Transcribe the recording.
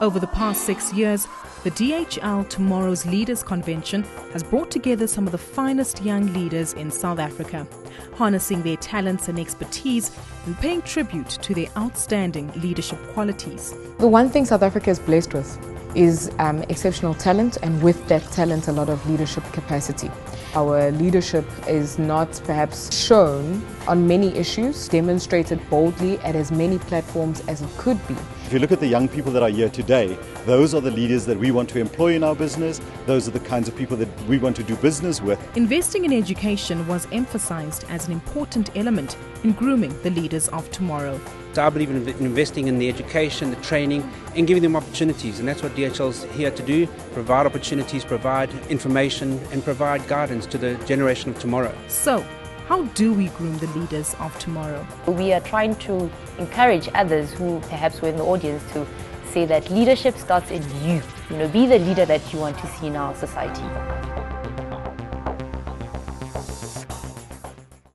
Over the past six years, the DHL Tomorrow's Leaders Convention has brought together some of the finest young leaders in South Africa, harnessing their talents and expertise and paying tribute to their outstanding leadership qualities. The one thing South Africa is blessed with is um, exceptional talent, and with that talent, a lot of leadership capacity. Our leadership is not perhaps shown on many issues, demonstrated boldly at as many platforms as it could be. If you look at the young people that are here today, those are the leaders that we want to employ in our business. Those are the kinds of people that we want to do business with. Investing in education was emphasized as an important element in grooming the leaders of tomorrow. So I believe in investing in the education, the training, and giving them opportunities. And that's what DHL is here to do provide opportunities, provide information, and provide guidance to the generation of tomorrow. So, how do we groom the leaders of tomorrow? We are trying to encourage others who perhaps were in the audience to say that leadership starts in you. You know, be the leader that you want to see in our society.